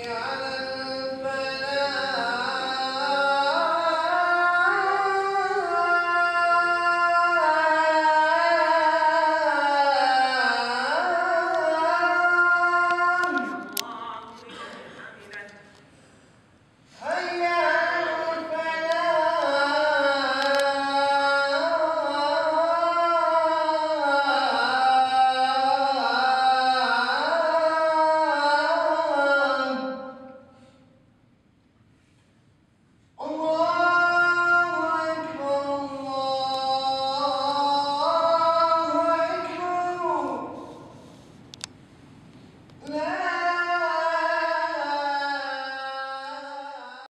على